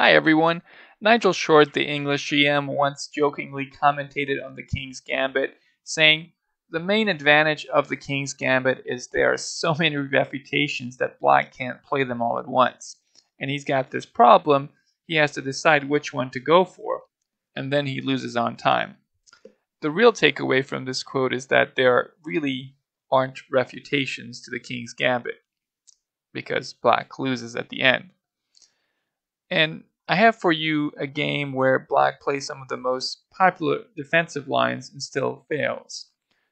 Hi everyone. Nigel Short, the English GM, once jokingly commentated on the King's Gambit, saying, The main advantage of the King's Gambit is there are so many refutations that black can't play them all at once. And he's got this problem, he has to decide which one to go for, and then he loses on time. The real takeaway from this quote is that there really aren't refutations to the King's Gambit, because black loses at the end. And I have for you a game where black plays some of the most popular defensive lines and still fails.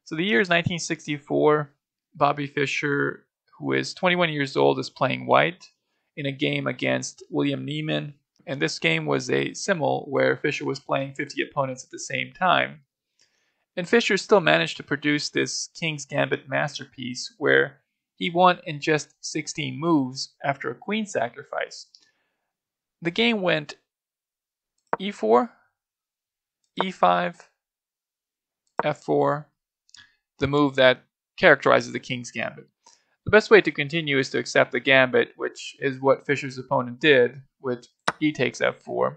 So the year is 1964. Bobby Fischer, who is 21 years old, is playing white in a game against William Nyman. And this game was a simul where Fischer was playing 50 opponents at the same time. And Fischer still managed to produce this King's Gambit masterpiece where he won in just 16 moves after a queen sacrifice the game went e4, e5, f4, the move that characterizes the king's gambit. The best way to continue is to accept the gambit, which is what Fischer's opponent did with e takes f4.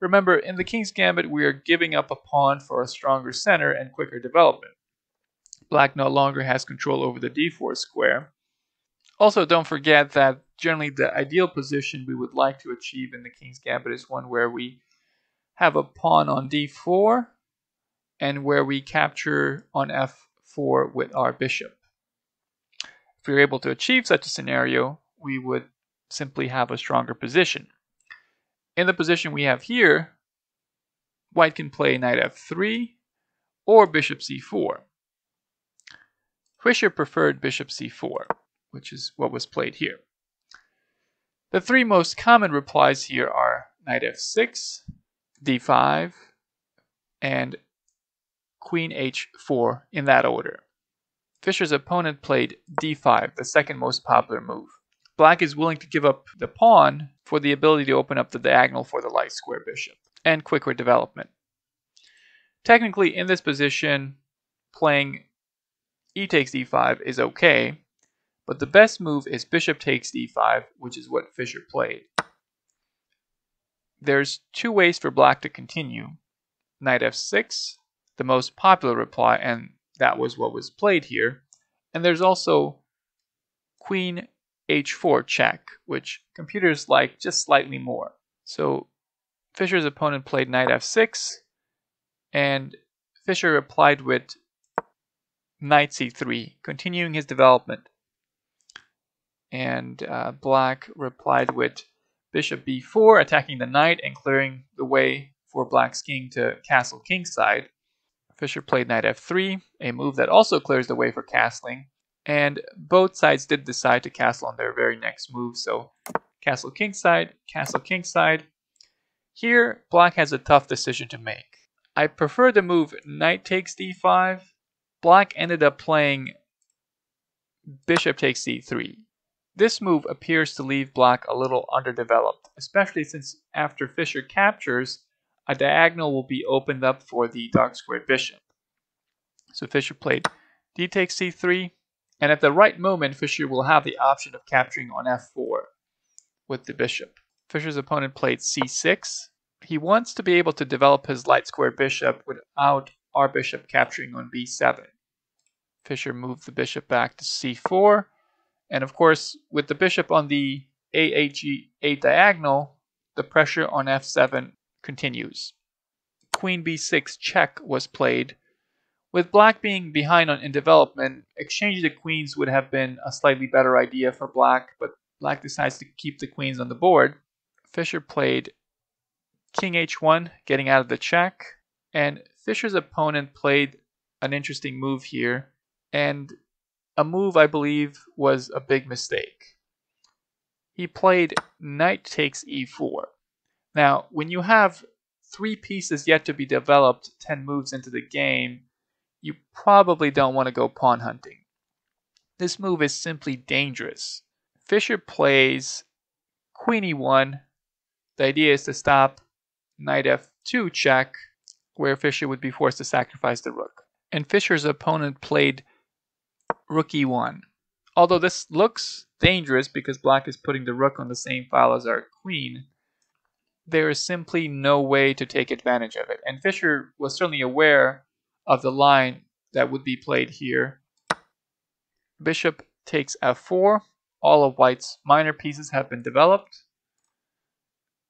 Remember, in the king's gambit, we are giving up a pawn for a stronger center and quicker development. Black no longer has control over the d4 square. Also, don't forget that generally the ideal position we would like to achieve in the King's Gambit is one where we have a pawn on d4 and where we capture on f4 with our bishop. If we are able to achieve such a scenario, we would simply have a stronger position. In the position we have here, white can play knight f3 or bishop c4. Fischer preferred bishop c4 which is what was played here. The three most common replies here are knight f6, d5, and queen h4 in that order. Fischer's opponent played d5, the second most popular move. Black is willing to give up the pawn for the ability to open up the diagonal for the light square bishop and quicker development. Technically, in this position, playing e takes d5 is okay, but the best move is bishop takes d5, which is what Fischer played. There's two ways for black to continue. Knight f6, the most popular reply, and that was what was played here. And there's also queen h4 check, which computers like just slightly more. So Fischer's opponent played knight f6, and Fischer replied with knight c3, continuing his development and uh, black replied with bishop b4, attacking the knight and clearing the way for black's king to castle kingside. Fischer played knight f3, a move that also clears the way for castling, and both sides did decide to castle on their very next move, so castle kingside, castle kingside. Here, black has a tough decision to make. I prefer the move knight takes d5. Black ended up playing bishop takes c3. This move appears to leave black a little underdeveloped, especially since after Fischer captures, a diagonal will be opened up for the dark squared bishop. So Fischer played d takes c3, and at the right moment Fischer will have the option of capturing on f4 with the bishop. Fischer's opponent played c6. He wants to be able to develop his light square bishop without our bishop capturing on b7. Fischer moved the bishop back to c4, and of course, with the bishop on the AAG8 diagonal, the pressure on f7 continues. Queen b6 check was played. With black being behind on in development, exchanging the queens would have been a slightly better idea for black, but black decides to keep the queens on the board. Fischer played king h1, getting out of the check, and Fischer's opponent played an interesting move here, and a move I believe was a big mistake. He played knight takes e4. Now, when you have three pieces yet to be developed 10 moves into the game, you probably don't want to go pawn hunting. This move is simply dangerous. Fischer plays queen e1. The idea is to stop knight f2 check, where Fischer would be forced to sacrifice the rook. And Fischer's opponent played rook e1. Although this looks dangerous because black is putting the rook on the same file as our queen, there is simply no way to take advantage of it. And Fischer was certainly aware of the line that would be played here. Bishop takes f4. All of white's minor pieces have been developed,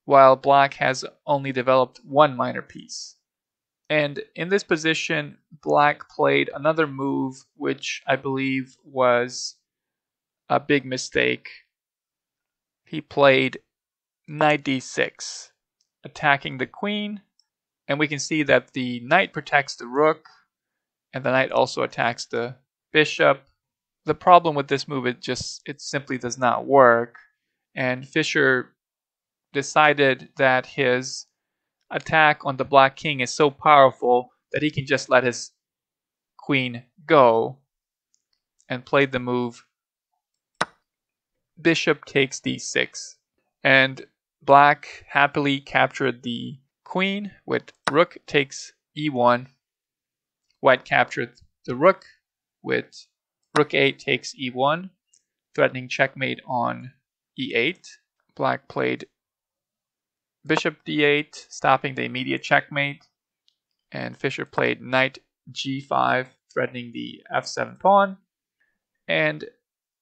while black has only developed one minor piece. And in this position, black played another move, which I believe was a big mistake. He played knight d6, attacking the queen, and we can see that the knight protects the rook, and the knight also attacks the bishop. The problem with this move, it just, it simply does not work, and Fischer decided that his attack on the black king is so powerful that he can just let his queen go and played the move. Bishop takes d6 and black happily captured the queen with rook takes e1 white captured the rook with rook 8 takes e1 threatening checkmate on e8 black played bishop d8, stopping the immediate checkmate. And Fischer played knight g5, threatening the f7 pawn. And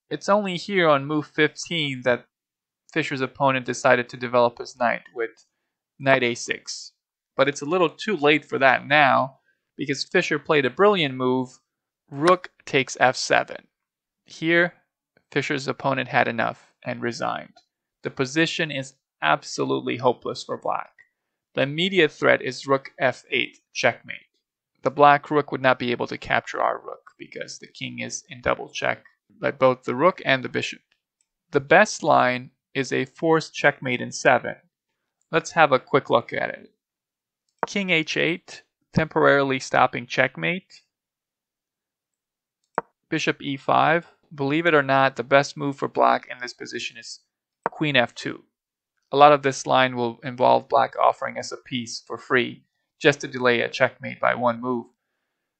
it's only here on move 15 that Fischer's opponent decided to develop his knight with knight a6. But it's a little too late for that now, because Fischer played a brilliant move, rook takes f7. Here, Fischer's opponent had enough and resigned. The position is absolutely hopeless for black. The immediate threat is rook f8, checkmate. The black rook would not be able to capture our rook because the king is in double check by both the rook and the bishop. The best line is a forced checkmate in 7. Let's have a quick look at it. King h8, temporarily stopping checkmate. Bishop e5. Believe it or not, the best move for black in this position is queen f2 a lot of this line will involve black offering us a piece for free, just to delay a checkmate by one move.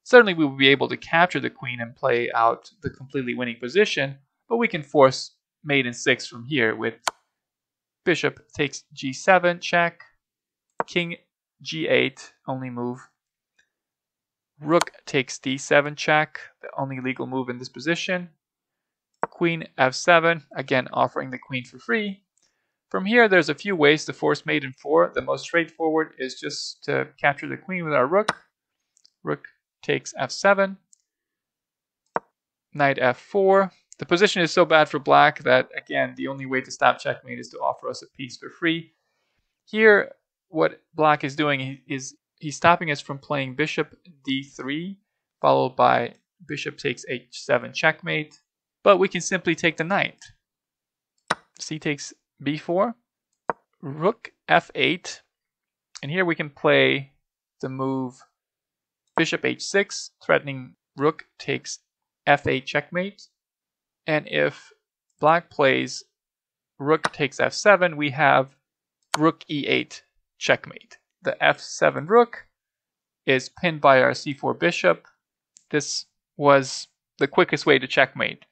Certainly we will be able to capture the queen and play out the completely winning position, but we can force mate in 6 from here with bishop takes g7 check, king g8 only move, rook takes d7 check, the only legal move in this position, queen f7, again offering the queen for free, from here, there's a few ways to force mate in 4. The most straightforward is just to capture the queen with our rook. Rook takes f7. Knight f4. The position is so bad for black that, again, the only way to stop checkmate is to offer us a piece for free. Here, what black is doing is he's stopping us from playing bishop d3, followed by bishop takes h7 checkmate. But we can simply take the knight. c takes b4, rook f8, and here we can play the move bishop h6, threatening rook takes f8 checkmate. And if black plays rook takes f7, we have rook e8 checkmate. The f7 rook is pinned by our c4 bishop. This was the quickest way to checkmate.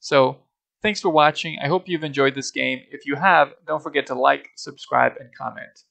So Thanks for watching. I hope you've enjoyed this game. If you have, don't forget to like, subscribe, and comment.